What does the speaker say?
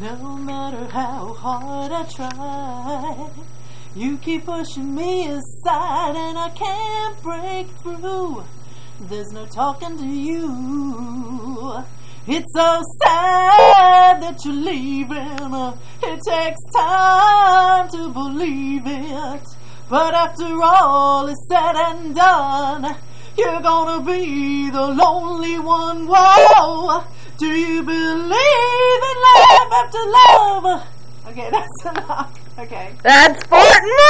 No matter how hard I try, you keep pushing me aside and I can't break through. There's no talking to you. It's so sad that you're leaving. It takes time to believe it. But after all is said and done, you're gonna be the lonely one. Whoa! Do you believe life after love? Okay, that's enough. Okay. That's Fort Mama!